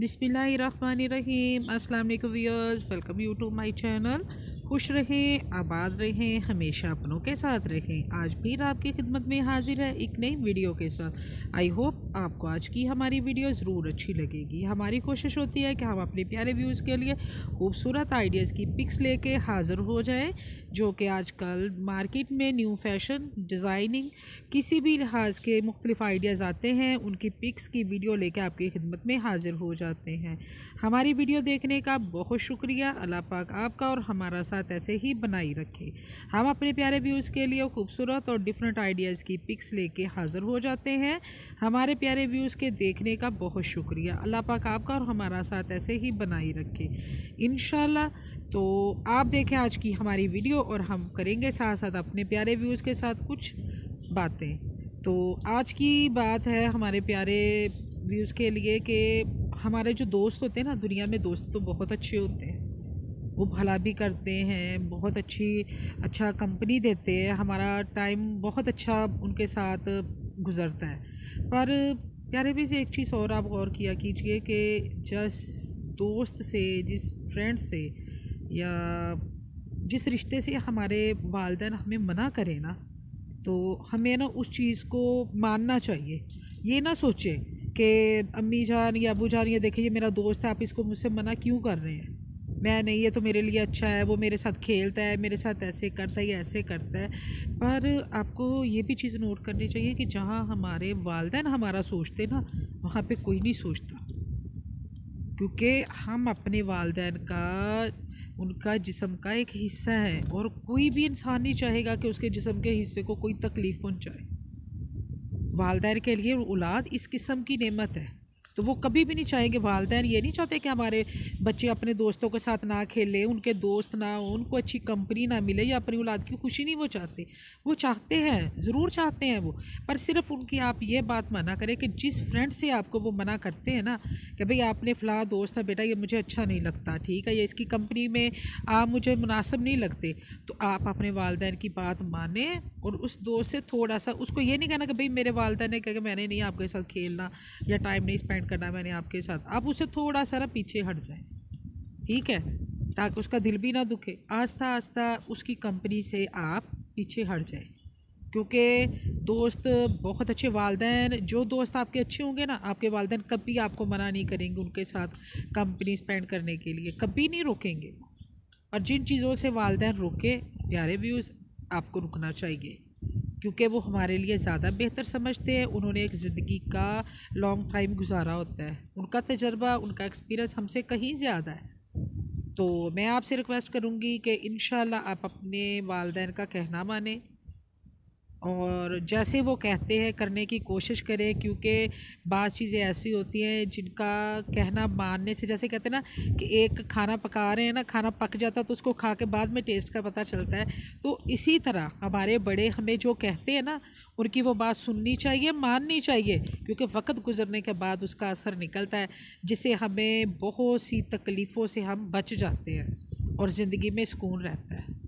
बिसमीम अस्सलाम वालेकुम viewers, welcome you to my channel. खुश रहें, आबाद रहें, हमेशा अपनों के साथ रहें। आज फिर आपकी खिदमत में हाजिर है एक नई वीडियो के साथ। आई होप आपको आज की हमारी वीडियो ज़रूर अच्छी लगेगी। हमारी कोशिश होती है कि हम अपने प्यारे व्यूज़ के लिए खूबसूरत आइडियाज़ की पिक्स लेके हाज़िर हो जाए, जो कि आजकल मार्केट में न्यू फ़ैशन, डिज़ाइनिंग, किसी भी लिहाज के मुख्तलिफ़ आइडियाज़ आते हैं, उनकी पिक्स की वीडियो लेके आपकी खिदमत में हाज़िर हो जाते हैं। हमारी वीडियो देखने का बहुत शुक्रिया। अल्लाह पाक आपका और हमारा साथ ऐसे ही बनाई रखे। हम अपने प्यारे व्यूज़ के लिए खूबसूरत और डिफरेंट आइडियाज़ की पिक्स लेके हाज़िर हो जाते हैं। हमारे प्यारे व्यूज़ के देखने का बहुत शुक्रिया। अल्लाह पाक आपका और हमारा साथ ऐसे ही बनाई रखे। इन तो आप देखें आज की हमारी वीडियो और हम करेंगे साथ साथ अपने प्यारे व्यूज़ के साथ कुछ बातें। तो आज की बात है हमारे प्यारे व्यूज़ के लिए कि हमारे जो दोस्त होते हैं ना, दुनिया में दोस्त तो बहुत अच्छे होते हैं। वो भला भी करते हैं, बहुत अच्छी अच्छा कंपनी देते हैं। हमारा टाइम बहुत अच्छा उनके साथ गुज़रता है। पर प्यारे भी से एक चीज़ और आप गौर किया कीजिए कि जिस दोस्त से, जिस फ्रेंड से या जिस रिश्ते से हमारे वालदेन हमें मना करें ना तो हमें ना उस चीज़ को मानना चाहिए। ये ना सोचें कि अम्मी जान या अबू जान, ये देखिए, ये मेरा दोस्त है, आप इसको मुझसे मना क्यों कर रहे हैं? मैं नहीं, ये तो मेरे लिए अच्छा है, वो मेरे साथ खेलता है, मेरे साथ ऐसे करता है, या ऐसे करता है। पर आपको ये भी चीज़ नोट करनी चाहिए कि जहाँ हमारे वालदेन हमारा सोचते ना, वहाँ पे कोई नहीं सोचता। क्योंकि हम अपने वालदेन का, उनका जिसम का एक हिस्सा है और कोई भी इंसान नहीं चाहेगा कि उसके जिसम के हिस्से को कोई तकलीफ़ पहुँचाए। वालदेन के लिए औलाद इस किस्म की नेमत है। तो वो कभी भी नहीं चाहेंगे वालदेन। ये नहीं चाहते कि हमारे बच्चे अपने दोस्तों के साथ ना खेलें, उनके दोस्त ना हो, उनको अच्छी कंपनी ना मिले या अपनी औलाद की खुशी नहीं वो चाहते। वो चाहते हैं, ज़रूर चाहते हैं वो, पर सिर्फ़ उनकी आप ये बात मना करें कि जिस फ्रेंड से आपको वो मना करते हैं ना, कि भाई आपने फ़लाँ दोस्त है बेटा, ये मुझे अच्छा नहीं लगता, ठीक है? ये इसकी कंपनी में आप मुझे मुनासिब नहीं लगते। तो आप अपने वालदेन की बात माने और उस दोस्त से थोड़ा सा, उसको ये नहीं कहना कि भाई मेरे वालदे ने कहा कि मैंने नहीं आपके साथ खेलना या टाइम नहीं स्पेंड करना मैंने आपके साथ। आप उसे थोड़ा सा ना पीछे हट जाए। ठीक है? ताकि उसका दिल भी ना दुखे। आस्ता आस्ता उसकी कंपनी से आप पीछे हट जाए। क्योंकि दोस्त बहुत अच्छे वालदेन, जो दोस्त आपके अच्छे होंगे ना, आपके वालदेन कभी आपको मना नहीं करेंगे उनके साथ कंपनी स्पेंड करने के लिए। कभी नहीं रोकेंगे। और जिन चीज़ों से वालदेन रोके, प्यारे व्यूज़ आपको रुकना चाहिए। क्योंकि वो हमारे लिए ज़्यादा बेहतर समझते हैं। उन्होंने एक ज़िंदगी का लॉन्ग टाइम गुजारा होता है। उनका तजर्बा, उनका एक्सपीरियंस हमसे कहीं ज़्यादा है। तो मैं आपसे रिक्वेस्ट करूँगी कि इन आप अपने वालदेन का कहना माने। और जैसे वो कहते हैं, करने की कोशिश करें, क्योंकि बाज़ चीज़ें ऐसी होती हैं जिनका कहना मानने से, जैसे कहते हैं ना कि एक खाना पका रहे हैं ना, खाना पक जाता है तो उसको खा के बाद में टेस्ट का पता चलता है। तो इसी तरह हमारे बड़े हमें जो कहते हैं ना, उनकी वो बात सुननी चाहिए, माननी चाहिए, क्योंकि वक्त गुजरने के बाद उसका असर निकलता है, जिससे हमें बहुत सी तकलीफ़ों से हम बच जाते हैं और ज़िंदगी में सुकून रहता है।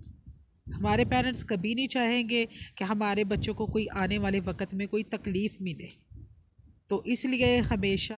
हमारे पेरेंट्स कभी नहीं चाहेंगे कि हमारे बच्चों को कोई आने वाले वक्त में कोई तकलीफ़ मिले। तो इसलिए हमेशा